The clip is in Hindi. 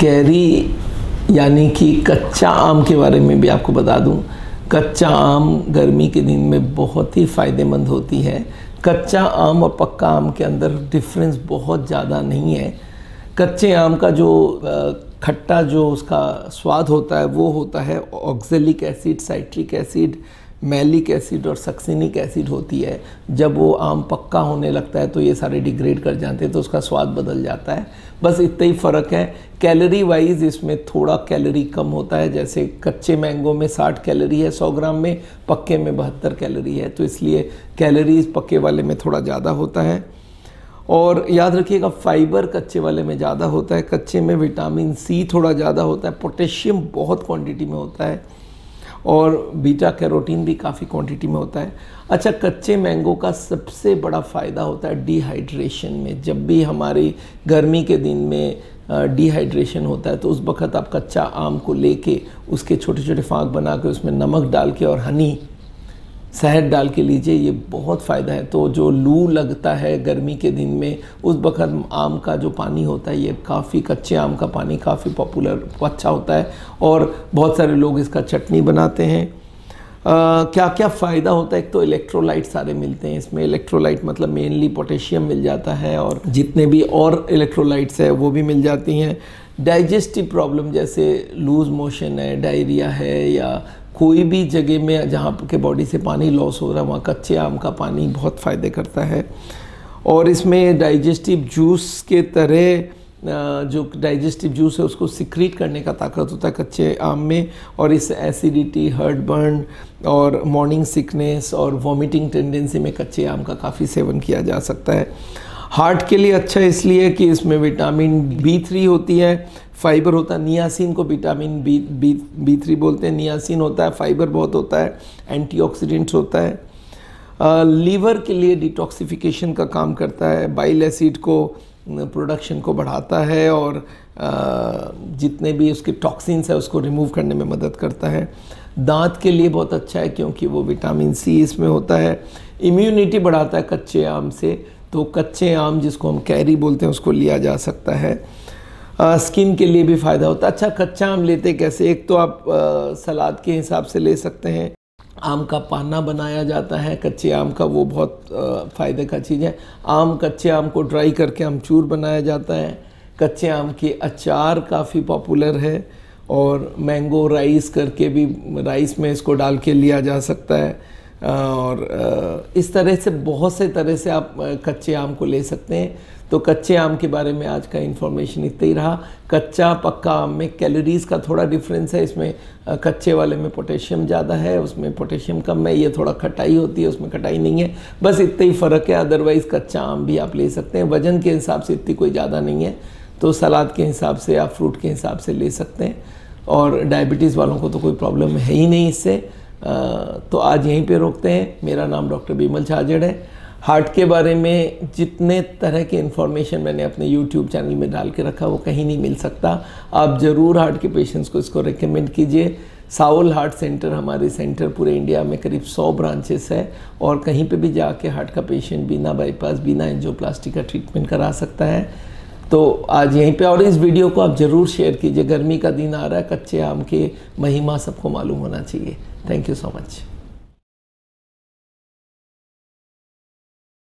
कैरी, यानी कि कच्चा आम के बारे में भी आपको बता दूँ। कच्चा आम गर्मी के दिन में बहुत ही फ़ायदेमंद होती है। कच्चा आम और पक्का आम के अंदर डिफरेंस बहुत ज़्यादा नहीं है। कच्चे आम का जो खट्टा जो उसका स्वाद होता है, वो होता है oxalic acid citric acid malic acid और सक्सिनिक एसिड होती है। जब वो आम पक्का होने लगता है तो ये सारे डिग्रेड कर जाते हैं तो उसका स्वाद बदल जाता है। बस इतना ही फ़र्क है। कैलोरी वाइज इसमें थोड़ा कैलोरी कम होता है। जैसे कच्चे मैंगो में 60 कैलोरी है 100 ग्राम में, पक्के में बहत्तर कैलोरी है। तो इसलिए कैलोरीज पक्के वाले में थोड़ा ज़्यादा होता है। और याद रखिएगा, फाइबर कच्चे वाले में ज़्यादा होता है। कच्चे में विटामिन सी थोड़ा ज़्यादा होता है। पोटेशियम बहुत क्वांटिटी में होता है। और बीटा कैरोटीन भी काफ़ी क्वांटिटी में होता है। अच्छा कच्चे मैंगो का सबसे बड़ा फ़ायदा होता है डिहाइड्रेशन में। जब भी हमारी गर्मी के दिन में डिहाइड्रेशन होता है तो उस वक्त आप कच्चा आम को लेके उसके छोटे छोटे फाँक बना के उसमें नमक डाल के और हनी शहद डाल के लीजिए, ये बहुत फ़ायदा है। तो जो लू लगता है गर्मी के दिन में, उस वक्त आम का जो पानी होता है, ये काफ़ी कच्चे आम का पानी काफ़ी पॉपुलर अच्छा होता है। और बहुत सारे लोग इसका चटनी बनाते हैं। क्या क्या फ़ायदा होता है? एक तो इलेक्ट्रोलाइट सारे मिलते हैं इसमें। इलेक्ट्रोलाइट मतलब मेनली पोटेशियम मिल जाता है और जितने भी और इलेक्ट्रोलाइट्स है, वो भी मिल जाती हैं। डाइजेस्टिव प्रॉब्लम जैसे लूज़ मोशन है डायरिया है या कोई भी जगह में जहाँ के बॉडी से पानी लॉस हो रहा है, वहाँ कच्चे आम का पानी बहुत फ़ायदे करता है। और इसमें डाइजेस्टिव जूस के तरह जो डाइजेस्टिव जूस है उसको सिक्रीट करने का ताकत होता है कच्चे आम में, और इस एसिडिटी हर्ट बर्न और मॉर्निंग सिकनेस और वॉमिटिंग टेंडेंसी में कच्चे आम का काफ़ी सेवन किया जा सकता है। हार्ट के लिए अच्छा इसलिए कि इसमें विटामिन बी थ्री होती है, फाइबर होता है, नियासिन को vitamin B B B three बोलते हैं। नियासिन होता है, फाइबर बहुत होता है, एंटीऑक्सीडेंट्स होता है। लीवर के लिए डिटॉक्सिफिकेशन का काम करता है, बाइल एसिड को प्रोडक्शन को बढ़ाता है और जितने भी उसके टॉक्सिन्स है उसको रिमूव करने में मदद करता है। दांत के लिए बहुत अच्छा है क्योंकि वो विटामिन सी इसमें होता है। इम्यूनिटी बढ़ाता है कच्चे आम से तो कच्चे आम जिसको हम कैरी बोलते हैं उसको लिया जा सकता है। आ, स्किन के लिए भी फ़ायदा होता है। अच्छा कच्चा आम लेते कैसे? एक तो आप आ, सलाद के हिसाब से ले सकते हैं। आम का पाना बनाया जाता है, कच्चे आम का वो बहुत फ़ायदे का चीज़ है। आम, कच्चे आम को ड्राई करके आमचूर बनाया जाता है। कच्चे आम के अचार काफ़ी पॉपुलर है और मैंगो राइस करके भी राइस में इसको डाल के लिया जा सकता है। और इस तरह से बहुत से तरह से आप कच्चे आम को ले सकते हैं। तो कच्चे आम के बारे में आज का इन्फॉर्मेशन इतना ही रहा। कच्चा पक्का आम में कैलोरीज का थोड़ा डिफरेंस है। इसमें कच्चे वाले में पोटेशियम ज़्यादा है, उसमें पोटेशियम कम है, ये थोड़ा खटाई होती है, उसमें खटाई नहीं है। बस इतना ही फ़र्क है अदरवाइज़ कच्चा आम भी आप ले सकते हैं। वज़न के हिसाब से इतनी कोई ज़्यादा नहीं है। तो सलाद के हिसाब से, आप फ्रूट के हिसाब से ले सकते हैं। और डायबिटीज़ वालों को तो कोई प्रॉब्लम है ही नहीं इससे। तो आज यहीं पे रोकते हैं। मेरा नाम डॉक्टर बीमल छाजड़ है। हार्ट के बारे में जितने तरह के इन्फॉर्मेशन मैंने अपने यूट्यूब चैनल में डाल के रखा, वो कहीं नहीं मिल सकता। आप ज़रूर हार्ट के पेशेंट्स को इसको रिकमेंड कीजिए। साउल हार्ट सेंटर हमारे सेंटर पूरे इंडिया में करीब 100 ब्रांचेस है और कहीं पे भी जाके हार्ट का पेशेंट बिना बाईपास बिना एंजियोप्लास्टी का ट्रीटमेंट करा सकता है। तो आज यहीं पे, और इस वीडियो को आप ज़रूर शेयर कीजिए। गर्मी का दिन आ रहा है, कच्चे आम के महिमा सबको मालूम होना चाहिए। Thank you so much